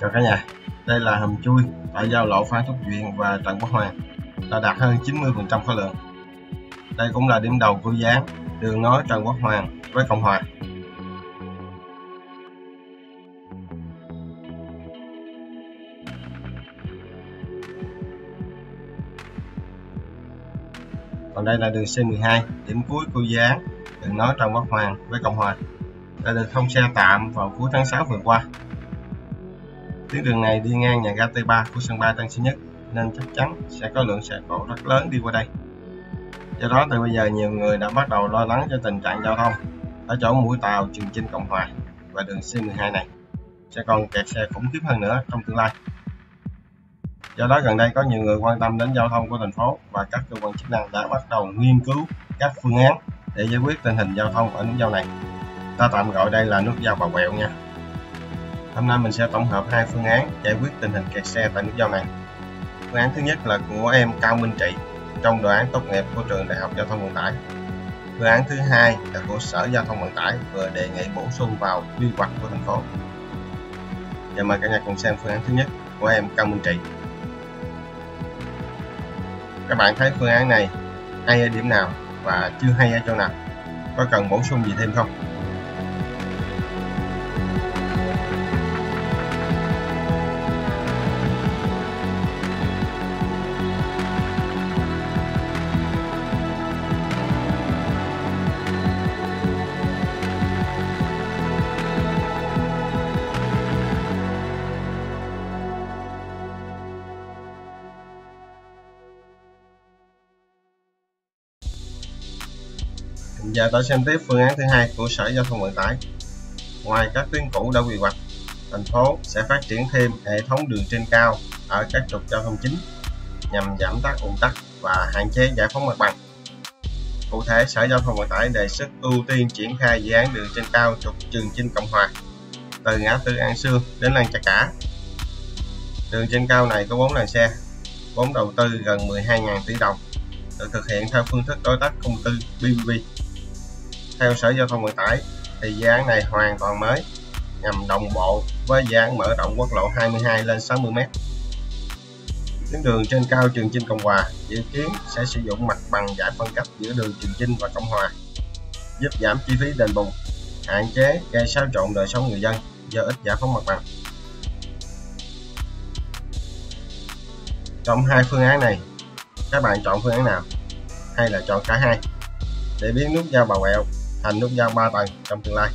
Chào cả nhà, đây là hầm chui tại giao lộ Phan Thúc Duyện và Trần Quốc Hoàng đã đạt hơn 90% khối lượng. Đây cũng là điểm đầu của dự án đường nối Trần Quốc Hoàng với Cộng Hòa. Còn đây là đường C12, điểm cuối của dự án đường nối Trần Quốc Hoàng với Cộng Hòa đã được thông xe tạm vào cuối tháng 6 vừa qua. Tuyến đường này đi ngang nhà ga T3 của sân bay Tân Sơn Nhất, nên chắc chắn sẽ có lượng xe cộ rất lớn đi qua đây. Do đó, từ bây giờ nhiều người đã bắt đầu lo lắng cho tình trạng giao thông ở chỗ mũi tàu Trường Chinh Cộng Hòa và đường C12 này sẽ còn kẹt xe khủng khiếp hơn nữa trong tương lai. Do đó, gần đây có nhiều người quan tâm đến giao thông của thành phố và các cơ quan chức năng đã bắt đầu nghiên cứu các phương án để giải quyết tình hình giao thông ở nút giao này. Ta tạm gọi đây là nút giao Bà Quẹo nha. Hôm nay mình sẽ tổng hợp hai phương án giải quyết tình hình kẹt xe tại nút giao này. Phương án thứ nhất là của em Cao Minh Trị trong đồ án tốt nghiệp của trường Đại học Giao thông Vận tải. Phương án thứ hai là của Sở Giao thông Vận tải vừa đề nghị bổ sung vào quy hoạch của thành phố. Và mời cả nhà cùng xem phương án thứ nhất của em Cao Minh Trị. Các bạn thấy phương án này hay ở điểm nào và chưa hay ở chỗ nào? Có cần bổ sung gì thêm không? Giờ tôi xem tiếp phương án thứ hai của Sở Giao thông Vận tải. Ngoài các tuyến cũ đã quy hoạch, thành phố sẽ phát triển thêm hệ thống đường trên cao ở các trục giao thông chính nhằm giảm tác ủng tắc và hạn chế giải phóng mặt bằng. Cụ thể, Sở Giao thông Vận tải đề xuất ưu tiên triển khai dự án đường trên cao trục Trường Chinh Cộng Hòa từ ngã tư An Sương đến lan Chả Cả. Đường trên cao này có 4 làn xe, vốn đầu tư gần 12.000 tỷ đồng, được thực hiện theo phương thức đối tác công tư PPP. Theo Sở Giao thông Vận tải, thì dự án này hoàn toàn mới nhằm đồng bộ với dự án mở rộng quốc lộ 22 lên 60m. Tuyến đường trên cao Trường Chinh Cộng Hòa dự kiến sẽ sử dụng mặt bằng giải phân cách giữa đường Trường Chinh và Cộng Hòa, giúp giảm chi phí đền bù, hạn chế gây xáo trộn đời sống người dân do ít giải phóng mặt bằng. Trong hai phương án này, các bạn chọn phương án nào hay là chọn cả hai để biến nút giao Bà Quẹo thành nút giao 3 tầng trong tương lai.